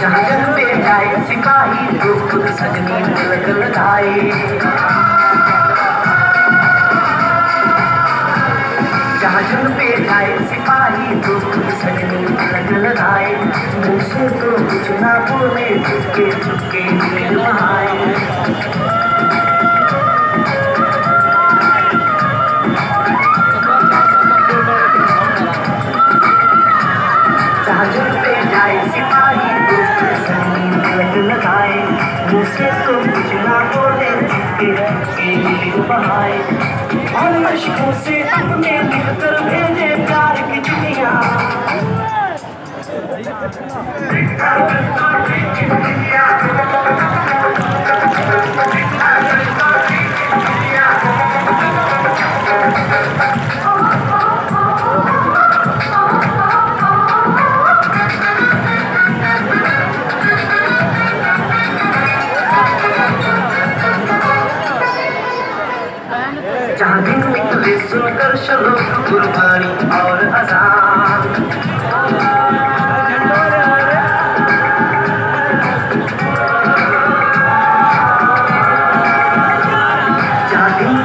जहाँ पे जाए सिपाही दुख सजनी तिलक लगाए जहाजन पे जाए सिपाही दुख सजनी तिलक लगाए मुझसे तो कुछ ना बोले चुपके चुपके दिल महा मुझसे तो कुछ ना बोले चुपके चुपके नील बहाए और मशकों से अपने मिलकर दिन निकले सुनकर चलो कुर्बानी और जहाँ दिन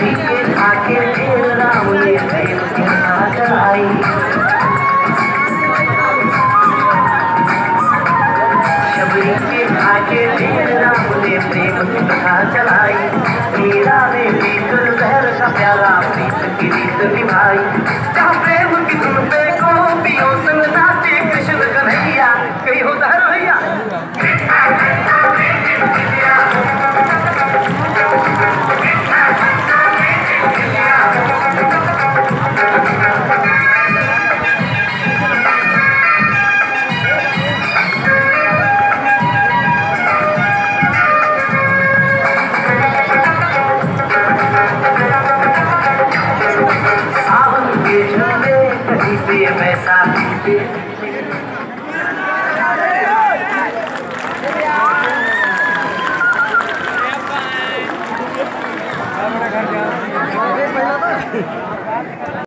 शबरी के आके फिर राम ने की शबरी के आके के झूले कहीं पे बैसाखी पे